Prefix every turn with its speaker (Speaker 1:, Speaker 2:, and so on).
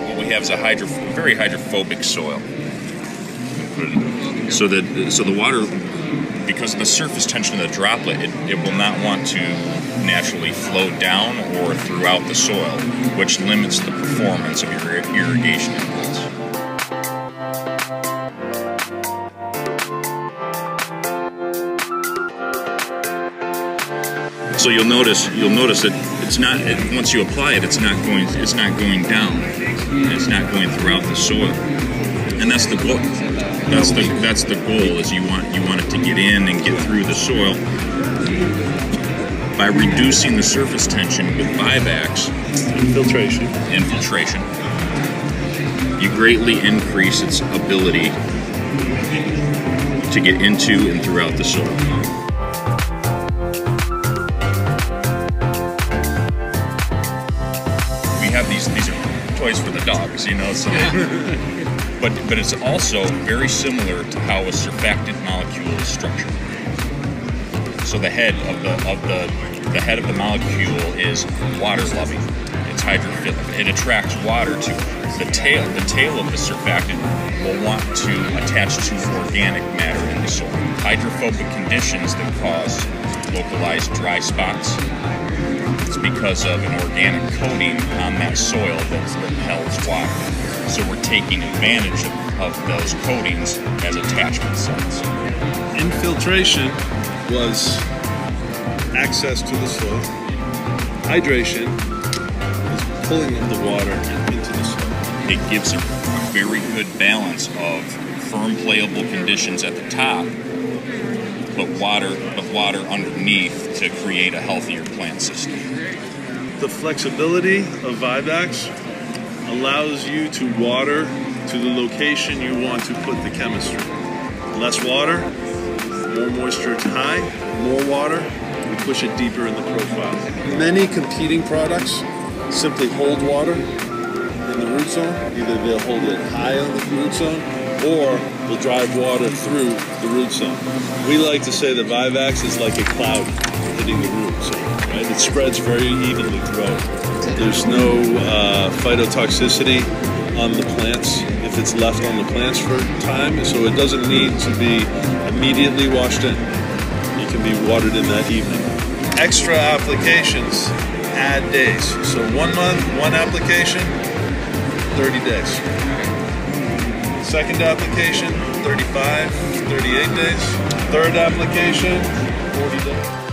Speaker 1: what we have is a hydro, very hydrophobic soil. So that so the water, because of the surface tension of the droplet, it, it will not want to naturally flow down or throughout the soil, which limits the performance of your irrigation. So you'll notice you'll notice that it's not it, once you apply it, it's not going it's not going down. It's not going throughout the soil, and that's the goal. That's the that's the goal is you want you want it to get in and get through the soil by reducing the surface tension with Vivax
Speaker 2: infiltration.
Speaker 1: Infiltration. You greatly increase its ability to get into and throughout the soil. Have these these are toys for the dogs, you know. So, they, but but it's also very similar to how a surfactant molecule is structured. So the head of the of the the head of the molecule is water loving. It's hydrophilic. It attracts water to the tail. The tail of the surfactant will want to attach to organic matter in the soil. Hydrophobic conditions that cause localized dry spots it's because of an organic coating on that soil that repels water. So we're taking advantage of, of those coatings as attachment sites.
Speaker 2: Infiltration was access to the soil. Hydration is pulling the water into the soil.
Speaker 1: It gives a very good balance of firm playable conditions at the top but water, but water underneath to create a healthier plant system.
Speaker 2: The flexibility of Vivax allows you to water to the location you want to put the chemistry. Less water, more moisture to high, more water, we push it deeper in the profile. Many competing products simply hold water in the root zone. Either they'll hold it high on the root zone or will drive water through the root zone. We like to say that Vivax is like a cloud hitting the root zone. Right? It spreads very evenly throughout. There's no uh, phytotoxicity on the plants if it's left on the plants for time, so it doesn't need to be immediately washed in. It can be watered in that evening. Extra applications add days. So one month, one application, 30 days. Second application, 35, 38 days. Third application, 40 days.